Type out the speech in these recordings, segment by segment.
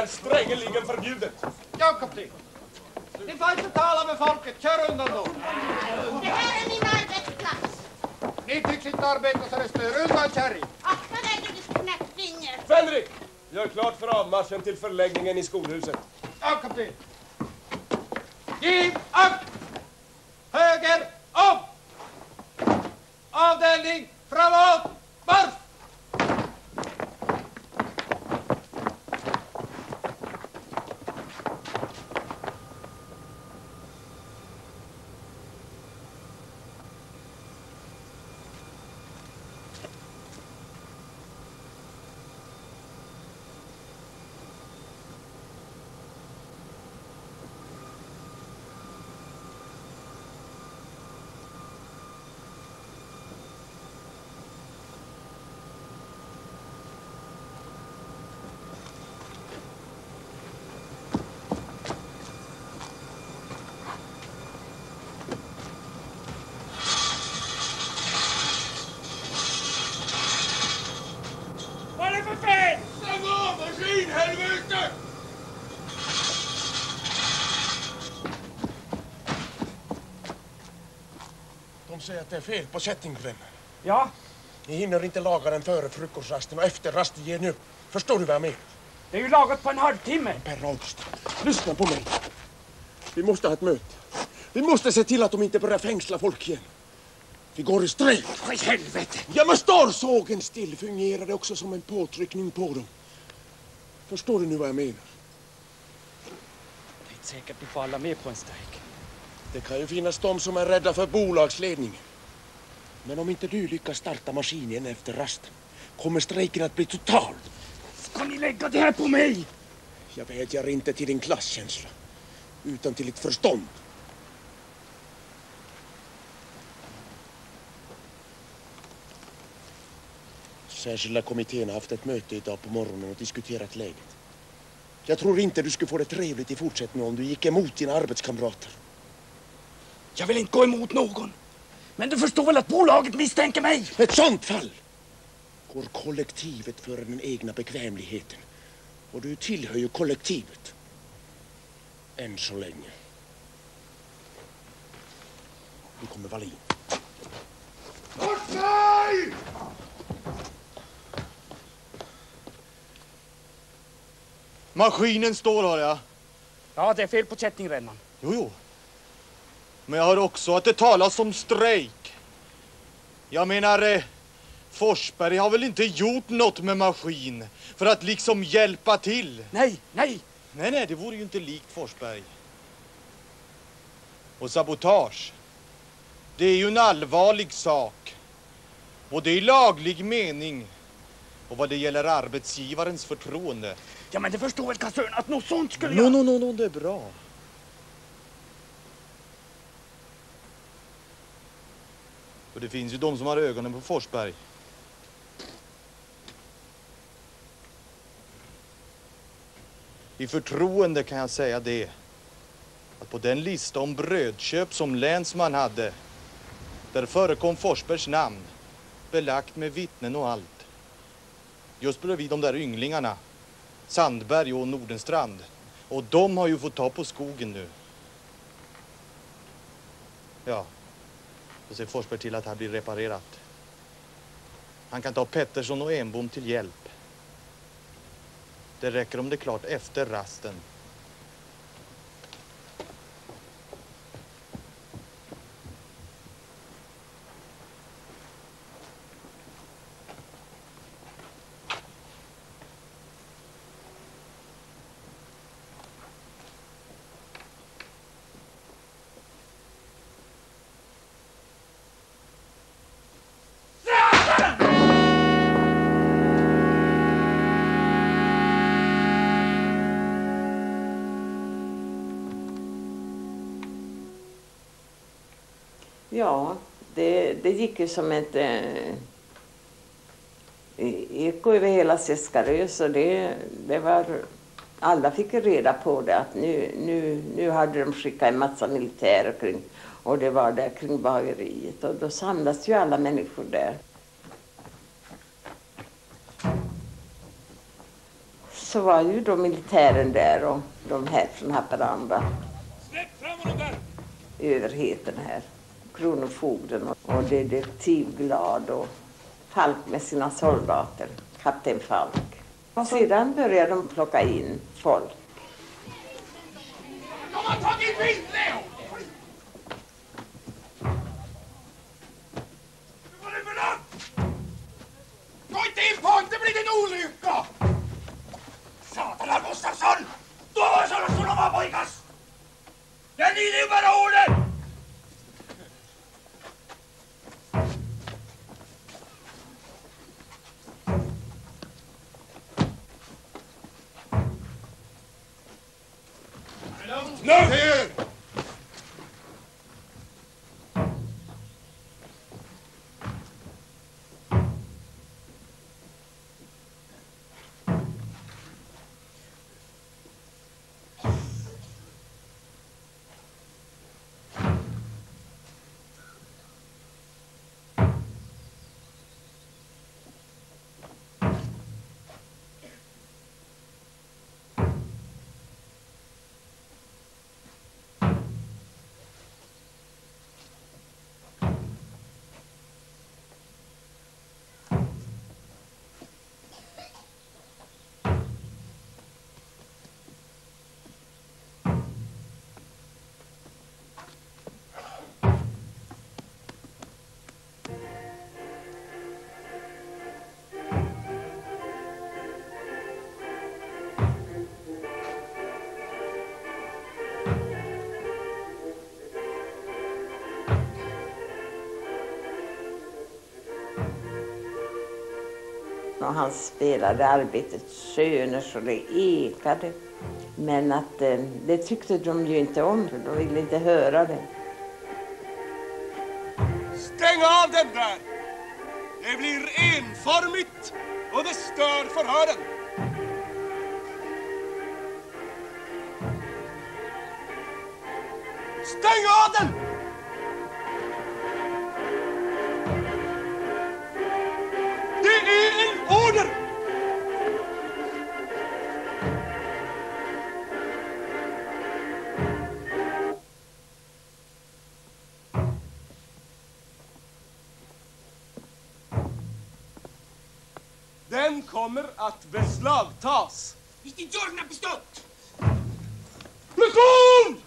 är strängeligen förbjudet. Ja, kapten. Ni får inte tala med folket. Kör undan då. Det här är min arbetsplats. Ni tycks inte arbeta så det stör. Undan, kärring. Akta dig, du knäppfinger. Fänrik! Gör klart för avmarschen till förläggningen i skolhuset. Ja, kapten. Giv akt! Höger om! Avdelning framåt! Marsch! Vad är det för fel? Stäng av maskinhelvete! De säger att det är fel på Kättingbränn. Ja, Ni hinner inte laga den före frukostrasten och efter rasten ger ni upp. Förstår du vad jag menar? det är ju lagat på en halvtimme. Per August, lyssna på mig. Vi måste ha ett möte. Vi måste se till att de inte börjar fängsla folk igen. Vi går i strejk. Vad i helvete? Ja, men står sågen still fungerar det också som en påtryckning på dem. Förstår du nu vad jag menar? Det är inte säkert vi får alla med på en strejk. Det kan ju finnas de som är rädda för bolagsledningen. Men om inte du lyckas starta maskinen efter rasten kommer strejken att bli total. Ska ni lägga det här på mig? Jag vädjar inte till din klasskänsla, utan till ditt förstånd. Särskilda kommittén har haft ett möte idag på morgonen och diskuterat läget. Jag tror inte du skulle få det trevligt i fortsättningen om du gick emot dina arbetskamrater. Jag vill inte gå emot någon. Men du förstår väl att bolaget misstänker mig? Ett sånt fall går kollektivet före den egna bekvämligheten. Och du tillhör ju kollektivet. Än så länge. Nu kommer Wallin. Maskinen står har jag. Ja, det är fel på kättingrännan. Jo, jo. Men jag hör också att det talas om strejk. Jag menar, eh, Forsberg har väl inte gjort något med maskin för att liksom hjälpa till? Nej, nej. Nej, nej, det vore ju inte likt Forsberg. Och sabotage, det är ju en allvarlig sak. Både i laglig mening och vad det gäller arbetsgivarens förtroende. Ja, men det förstår väl kassören att något sånt skulle No, jag... no, no, no, det är bra. För det finns ju de som har ögonen på Forsberg. I förtroende kan jag säga det. Att på den lista om brödköp som länsman hade, där förekom Forsbergs namn, belagt med vittnen och allt. Just bredvid de där ynglingarna, Sandberg och Nordenstrand. Och de har ju fått ta på skogen nu. Ja, så ser Forsberg till att det här blir reparerat. Han kan ta Pettersson och Enbom till hjälp. Det räcker om det är klart efter rasten. Ja, det, det gick ju som ett eh, eko över hela Seskarö så det, det var alla fick reda på det att nu, nu, nu hade de skickat en massa militärer kring och det var där kring bageriet och då samlas ju alla människor där. så var ju då militären där och de här från Haparanda. Släpp fram honom där! överheten här. Kronofogden och- detektiv Glad och Falk med sina soldater, kapten Falk. Och sedan började de plocka in folk. De har tagit något? Gå inte in på det blir en olycka! Nu! Och han spelade Arbetets söner så det ekade. Men att eh, det tyckte de ju inte om, för de ville inte höra det. Stäng av den där! Det blir enformigt och det stör förhören. Stäng av den! Den kommer att beslagtas. Vilken giorno bestått! Pluton!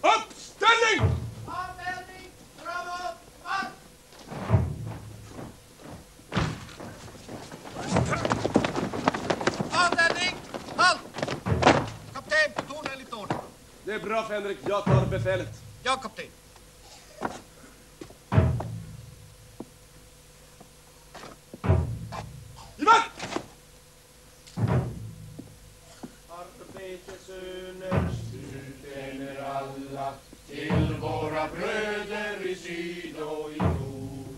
Uppställning! Avvändning, framåt, marsch! Avvändning, halt! Kapten, torna enligt order. Det är bra, Fänrik. Jag tar befälet. Ja, kapten. Till våra bröder i syd och i nord.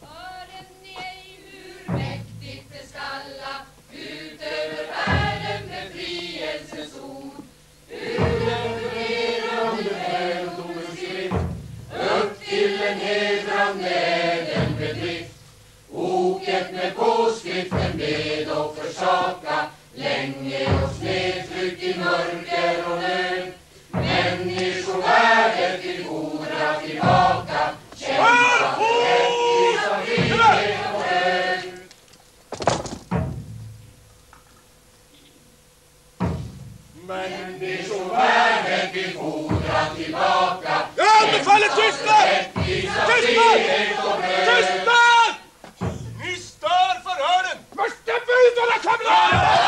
Hören ni ej hur mäktigt det skalla ut över världen befrielsens ord? Upp till en hedrande Go!